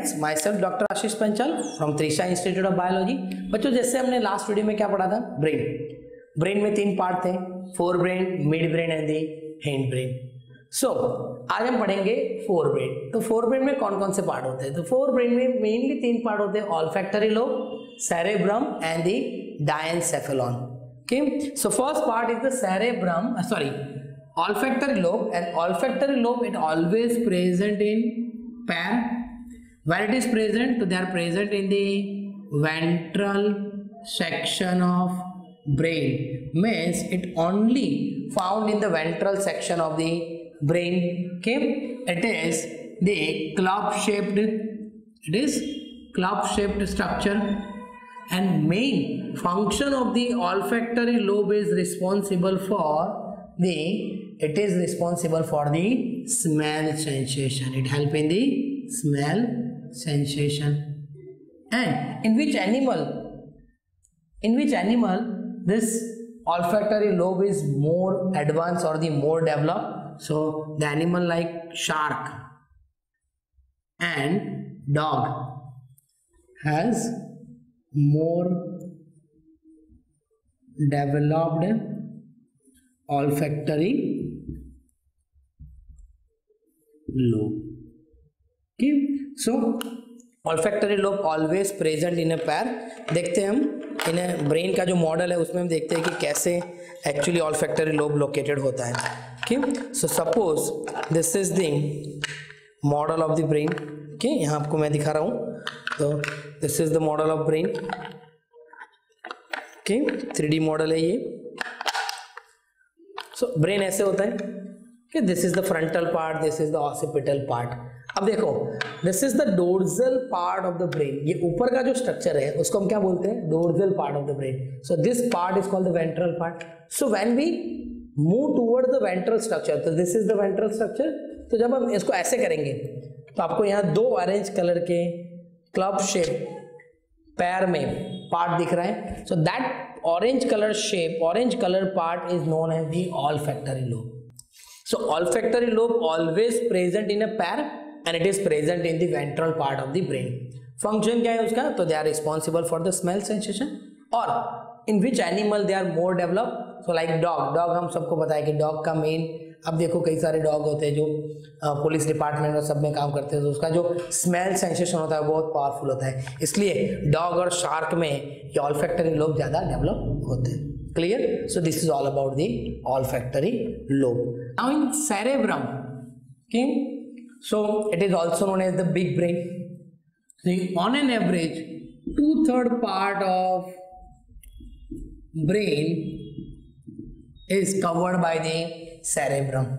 Friends myself doctor Ashish Panchal from Trisha institute of biology बच्चों जैसे हमने last video में क्या पढ़ा था ब्रेन ब्रेन में तीन पार्ट थे forebrain midbrain and the hindbrain so आज हम पढ़ेंगे फोर ब्रेन तो फोर ब्रेन में कौन कौन से पार्ट होते हैं तो फोर ब्रेन में मेनली तीन पार्ट होते हैं olfactory lobe cerebrum and the diencephalon okay so first part is the cerebrum sorry olfactory olfactory and olfactory lobe it always present in pair where it is present they are present in the ventral section of brain means it only found in the ventral section of the brain okay it is the club shaped it is club shaped structure and main function of the olfactory lobe is responsible for the it is responsible for the smell sensation it help in the smell sensation. And in which animal, in which animal this olfactory lobe is more advanced or the more developed? So the animal like shark and dog has more developed olfactory lobe so olfactory lobe always present in a pair देखते हैं हम इन brain का जो model है उसमें हम देखते हैं कि कैसे एक्चुअली ऑल्फेक्टरी लोब लोकेटेड होता है okay so suppose this is the model of the brain okay यहाँ आपको मैं दिखा रहा हूँ तो this is the model of brain okay three model है ये सो so, ब्रेन ऐसे होता है कि this is the frontal part this is the occipital part अब देखो this is the dorsal part of the brain ये ऊपर का जो स्ट्रक्चर है उसको हम क्या बोलते हैं dorsal part of the brain so this part is called the ventral part so when we move toward the ventral structure तो this is the ventral structure तो जब हम इसको ऐसे करेंगे तो आपको यहाँ दो ऑरेंज कलर के क्लब शेप पैर में पार्ट दिख रहा है so that orange colour shape orange colour part is known as the olfactory lobe so olfactory lobe always present in a pair and it is present in ventral part of the brain function क्या है उसका तो they are responsible for the smell sensation और in which animal they are more develop so like dog dog हम सबको बताया कि dog का मेन अब देखो कई सारे डॉग होते हैं जो पुलिस डिपार्टमेंट और सब में काम करते हैं तो उसका जो स्मेल सेंसेशन होता है बहुत पावरफुल होता है इसलिए डॉग और शार्क में ये ऑल फैक्टरी लोग ज़्यादा डेवलप होते हैं clear so this is all about the olfactory lobe now in cerebrum king So it is also known as the big brain. See, on an average, two-third part of brain is covered by the cerebrum.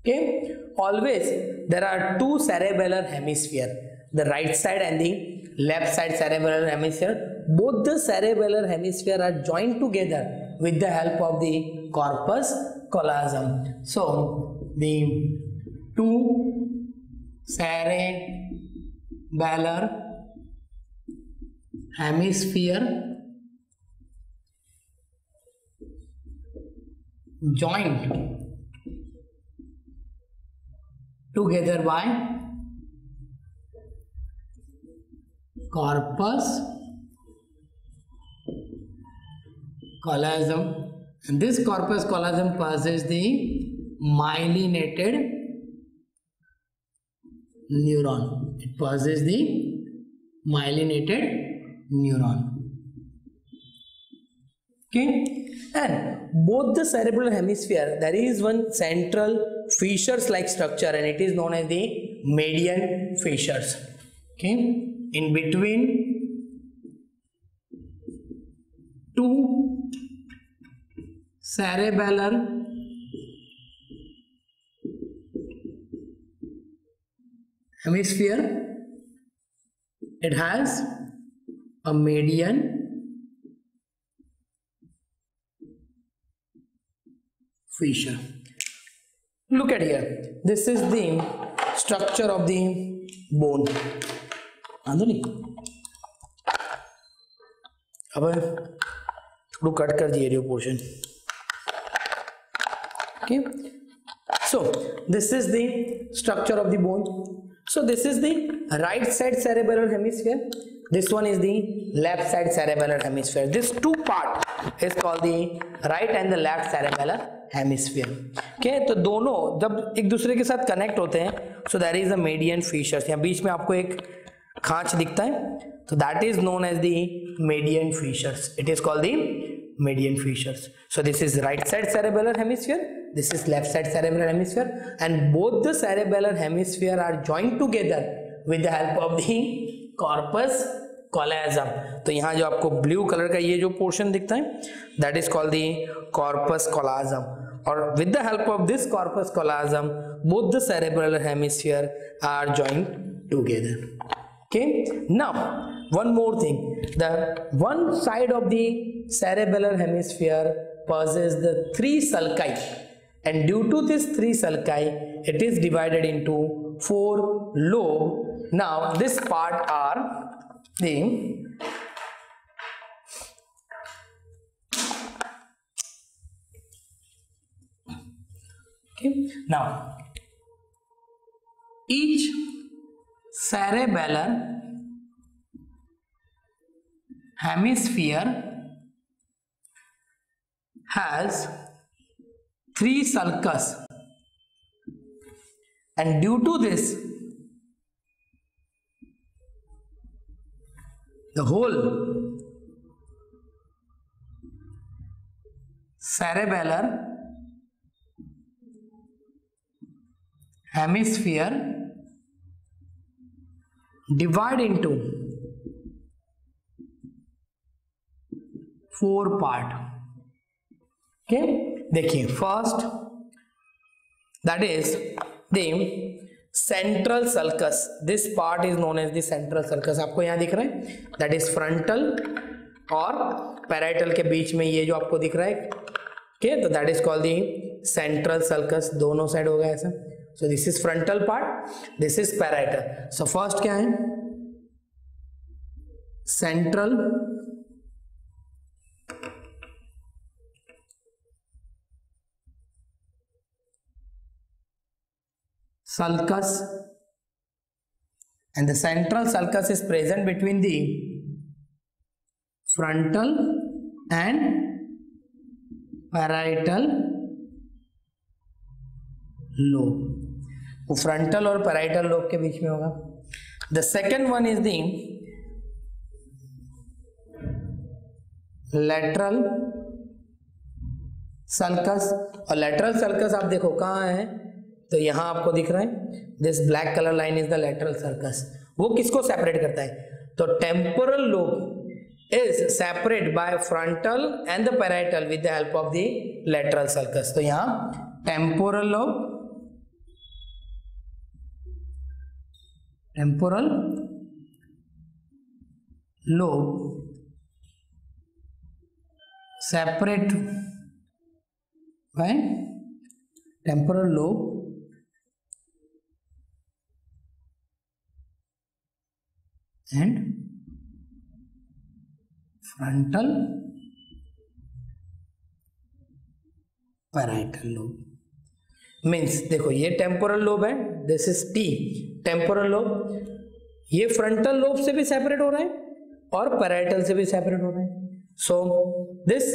Okay, always there are two cerebellar hemisphere, the right side and the left side cerebellar hemisphere. Both the cerebellar hemisphere are joined together with the help of the corpus callosum. So the two cerebellar hemisphere joined together by corpus callosum, and this corpus callosum passes the myelinated neuron. It possesses the myelinated neuron. Okay, and both the cerebral hemisphere there is one central fissures like structure and it is known as the median fissures. Okay, in between two cerebellar hemisphere it has a median fissure look at here this is the structure of the bone आंधुनी अब थोड़ा cut कर दिए portion okay so this is the structure of the bone so this is the right side cerebellar hemisphere this one is the left side cerebellar hemisphere this two part is called the right and the left cerebellar hemisphere okay to dono jab ek dusre ke sath connect hote hain so there is a median fissures यहाँ beech mein aapko ek khanch dikhta hai so that is known as the median fissures it is called the median fissures so this is right side cerebellar hemisphere this is left side cerebral hemisphere and both the cerebellar hemisphere are joined together with the help of the corpus callosum तो yahan jo aapko blue color ka ye jo portion dikhta hai that is called the corpus callosum or with the help of this corpus callosum both the cerebellar hemisphere are joined together okay now one more thing the one side of the cerebellar hemisphere possesses the three sulci and due to this three sulci it is divided into four lobe now this part are the okay now each cerebellar hemisphere has three sulcus and due to this the whole cerebellar hemisphere divide into four part okay देखिए first that is the central sulcus this part is known as the central sulcus आपको यहां दिख रहा है that is frontal और parietal के बीच में ये जो आपको दिख रहा है के तो that is called the central sulcus दोनों साइड हो गया ऐसा so this is frontal part this is parietal so first क्या है central sulcus and the central sulcus is present between the frontal and parietal lobe वो frontal और parietal lobe के बीच में होगा the second one is the lateral sulcus और lateral sulcus आप देखो कहाँ है तो यहां आपको दिख रहा है this black colour line is the lateral sulcus वो किसको सेपरेट करता है तो temporal lobe is separate by frontal and the parietal with the help of the lateral sulcus तो यहां temporal lobe temporal lobe separate by temporal lobe and frontal parietal lobe means देखो ये temporal lobe है this is T temporal lobe ये frontal lobe से भी separate हो रहा है और पैराइटल से भी सेपरेट हो रहा है so this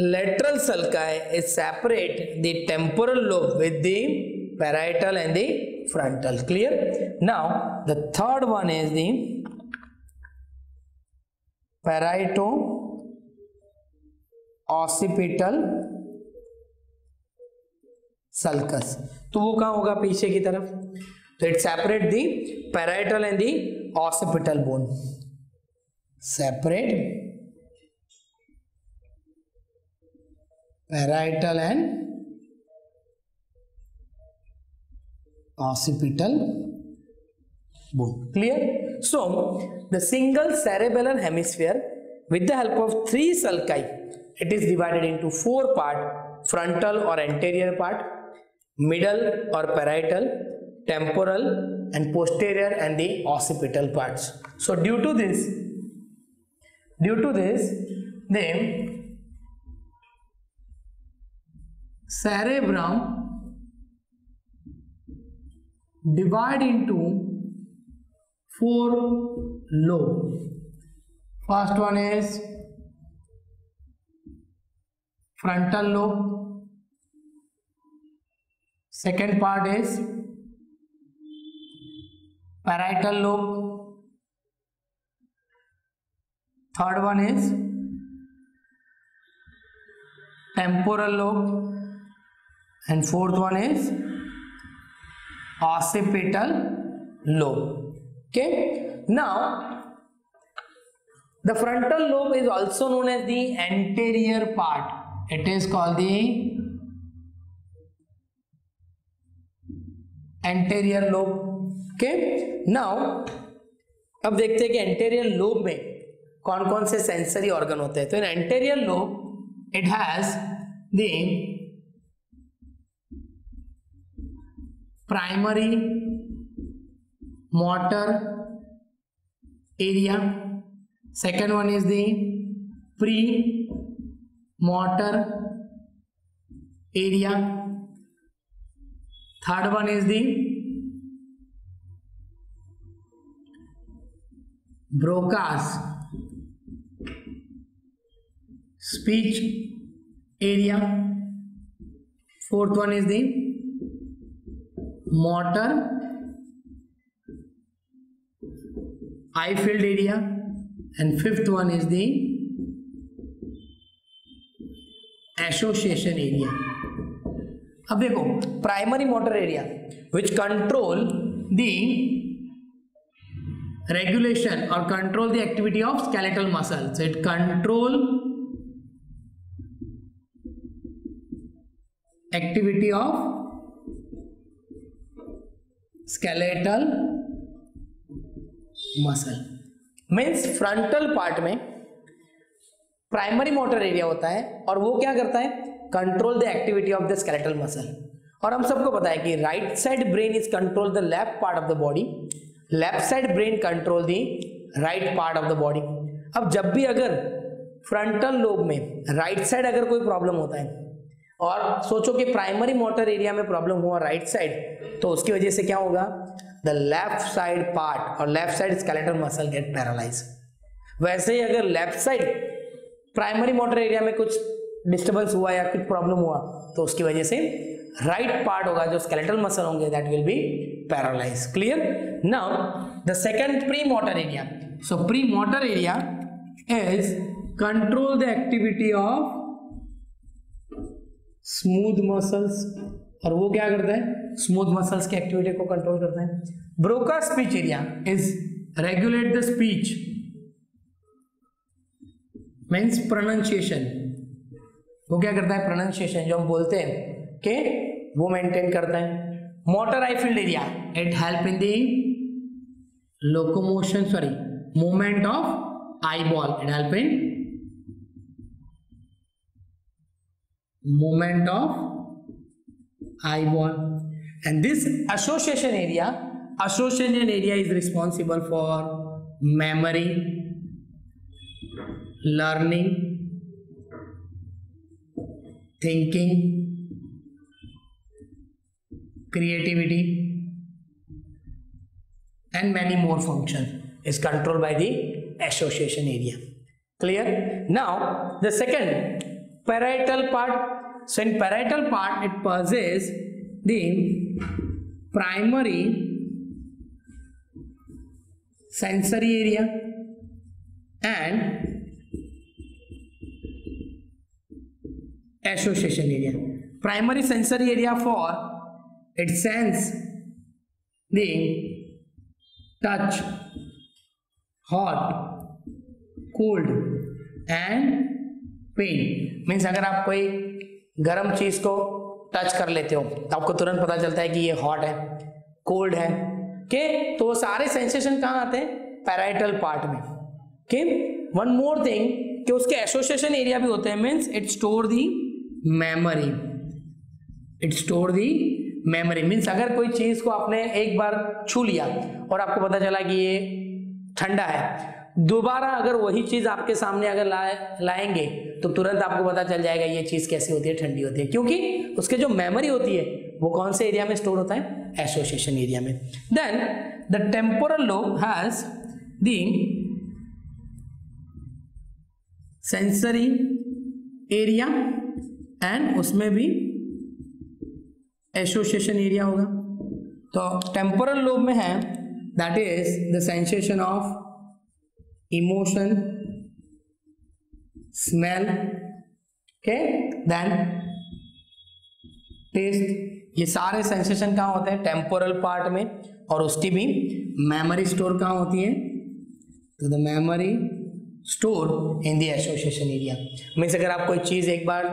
lateral sulcus is separate the temporal lobe with the parietal and the frontal clear now the third one is the parieto occipital sulcus तो वो कहां होगा पीछे की तरफ तो it separate the parietal and the occipital bone separate parietal and occipital bone clear so the single cerebellar hemisphere with the help of three sulci. It is divided into four parts: frontal or anterior part, middle or parietal, temporal and posterior and the occipital parts. So due to this, due to this, the cerebrum divide into four low first one is frontal lobe second part is parietal lobe third one is temporal lobe and fourth one is occipital lobe okay now the frontal lobe is also known as the anterior part it is called the anterior lobe okay now अब देखते हैं कि anterior lobe में कौन कौन से sensory organ होते हैं तो इन anterior lobe it has the primary motor area second one is the pre motor area third one is the broca's speech area fourth one is the motor i filled area and fifth one is the association area अब देखो primary motor area which control the regulation और control the activity of skeletal muscle it control activity of skeletal muscle means frontal part में primary motor area होता है और वो क्या करता है control the activity of the skeletal muscle और हम सबको पता है कि right side brain is control the left part of the body left side brain control the right part of the body अब जब भी अगर फ्रंटल लोब में राइट साइड अगर कोई प्रॉब्लम होता है और सोचो कि प्राइमरी मोटर एरिया में प्रॉब्लम हुआ राइट साइड तो उसकी वजह से क्या होगा द लेफ्ट साइड पार्ट और left side skeletal muscle get paralyse वैसे ही अगर left side primary motor area में कुछ डिस्टर्बेंस हुआ या कुछ प्रॉब्लम हुआ तो उसकी वजह से राइट right पार्ट होगा जो स्केलेटल मसल होंगे that will be paralyse clear now the second premotor area so premotor area is control the activity of smooth muscles और वो क्या करता है स्मूथ मसल्स की एक्टिविटी को कंट्रोल करते हैं Broca speech area is regulate the speech means pronunciation वो क्या करता है प्रोनाउंसिएशन जो हम बोलते हैं के वो मेंटेन करता है motor eye field area it help in the locomotion sorry movement of eyeball it help in movement of eyeball And this association area, association area is responsible for memory, learning, thinking, creativity and many more functions is controlled by the association area. Clear? Now the second parietal part. So in parietal part it possesses the primary sensory area and association area primary sensory area for it sense the touch hot cold and pain means अगर आप कोई गर्म चीज को touch कर लेते हो तो आपको तुरंत पता चलता है कि ये हॉट है कोल्ड है के तो वो सारे सेंसेशन कहाँ आते हैं पैराइटल पार्ट में के वन मोर थिंग कि उसके एसोसिएशन एरिया भी होते हैं means it store the memory it store the memory means अगर कोई चीज़ को आपने एक बार छू लिया और आपको पता चला कि ये ठंडा है दोबारा अगर वही चीज़ आपके सामने अगर लाए लाएंगे तो तुरंत आपको पता चल जाएगा ये चीज़ कैसी होती है ठंडी होती है क्योंकि उसके जो मेमोरी होती है वो कौन से एरिया में स्टोर होता है एसोसिएशन एरिया में then the temporal lobe has the sensory area and उसमें भी एसोसिएशन एरिया होगा तो टेम्पोरल लोब में है that is the sensation of emotion smell okay then taste ये सारे सेंसेशन कहाँ होते हैं टेम्पोरल पार्ट में और उसकी भी मेमोरी स्टोर कहाँ होती है तो the memory store in the association area means अगर आप कोई चीज़ एक बार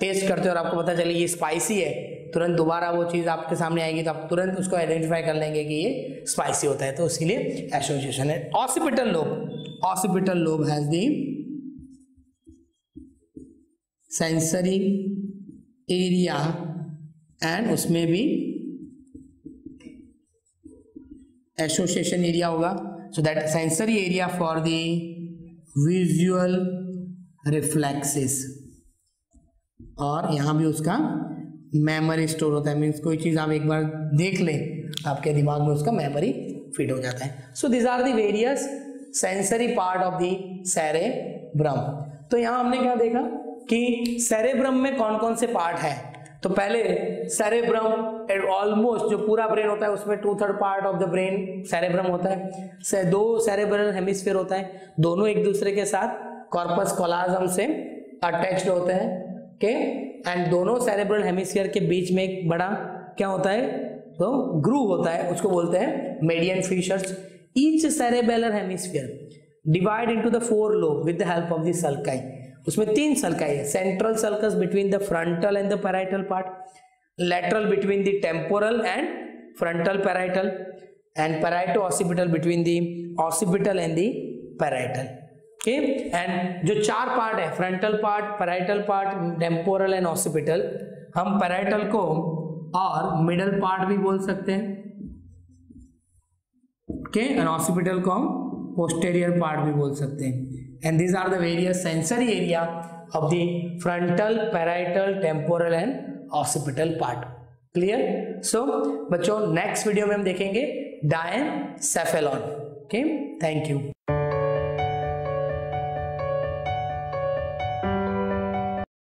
टेस्ट करते हो और आपको पता चले ये स्पाइसी है तुरंत दोबारा वो चीज़ आपके सामने आएगी तो आप तुरंत उसको आइडेंटिफाई कर लेंगे कि ये स्पाइसी होता है तो इसीलिए एसोसिएशन है occipital lobe occipital lobe has the sensory area and उसमें भी एसोसिएशन एरिया होगा so that sensory area for the visual reflexes और यहां भी उसका मेमोरी स्टोर होता है मीन्स कोई चीज़ आप एक बार देख लें आपके दिमाग में उसका मेमोरी फिट हो जाता है so these are the various sensory part of the सैरे तो यहां हमने क्या देखा कि सेरेब्रम में कौन कौन से पार्ट है तो पहले सेरेब्रम ऑलमोस्ट जो पूरा ब्रेन होता है उसमें two third part of the brain cerebrum होता है से, दो सेरेब्रल हेमिस्फीयर होता है दोनों एक दूसरे के साथ कॉर्पस कोलाजम से अटैच्ड होते हैं के एंड दोनों सेरेब्रल हेमिस्फीयर के बीच में एक बड़ा क्या होता है तो ग्रू होता है उसको बोलते हैं median fissures each cerebellar hemisphere divide into the four lobe with the help of the sulci उसमें तीन सल्का है central sulcus between the frontal and the parietal part lateral between the temporal and frontal parietal and parieto occipital between the occipital and the parietal okay जो चार part है frontal part parietal part temporal and occipital हम parietal को और middle part भी बोल सकते हैं ओके एंड ऑसिपिटल को हम पोस्टेरियर पार्ट भी बोल सकते हैं and these are the various sensory area of the frontal parietal temporal and occipital part clear so, bachcho next video mein hum dekhenge diencephalon okay thank you